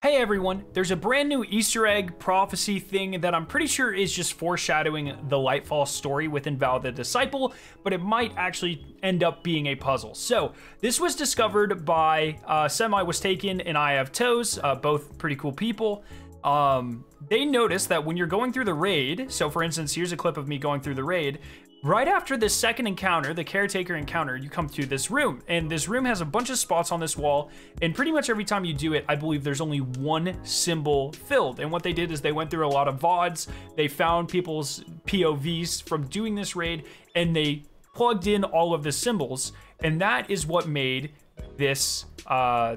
Hey everyone, there's a brand new Easter egg prophecy thing that I'm pretty sure is just foreshadowing the Lightfall story within Vow the Disciple, but it might actually end up being a puzzle. So, this was discovered by uh, Semi Was Taken and I Have Toes, uh, both pretty cool people. Um, they noticed that when you're going through the raid, so for instance, here's a clip of me going through the raid, Right after this second encounter, the caretaker encounter, you come to this room, and this room has a bunch of spots on this wall, and pretty much every time you do it, I believe there's only one symbol filled. And what they did is they went through a lot of VODs, they found people's POVs from doing this raid, and they plugged in all of the symbols, and that is what made this uh,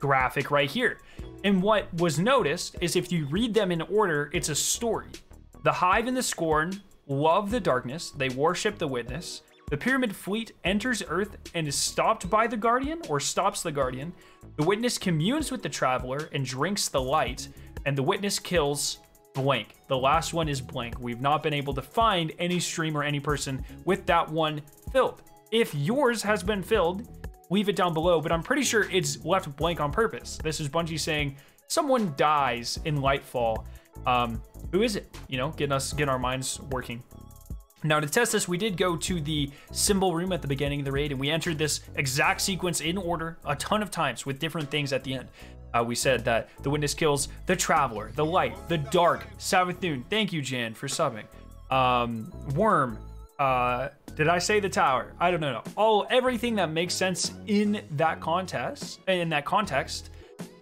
graphic right here. And what was noticed is if you read them in order, it's a story. The Hive and the Scorn love the darkness, they worship the witness. The Pyramid Fleet enters Earth and is stopped by the Guardian or stops the Guardian. The witness communes with the traveler and drinks the light, and the witness kills blank. The last one is blank. We've not been able to find any stream or any person with that one filled. If yours has been filled, leave it down below, but I'm pretty sure it's left blank on purpose. This is Bungie saying someone dies in Lightfall. Um, who is it? You know, getting us, getting our minds working. Now to test this, we did go to the symbol room at the beginning of the raid and we entered this exact sequence in order a ton of times with different things at the end. Uh, we said that the witness kills the traveler, the light, the dark, Savathun. Thank you, Jan, for subbing. Um, worm. Uh, did I say the tower? I don't know. All everything that makes sense in that contest, in that context,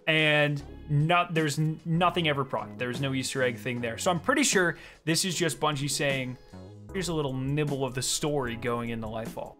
and not there's nothing ever proc. There's no Easter egg thing there. So I'm pretty sure this is just Bungie saying, here's a little nibble of the story going into Lightfall.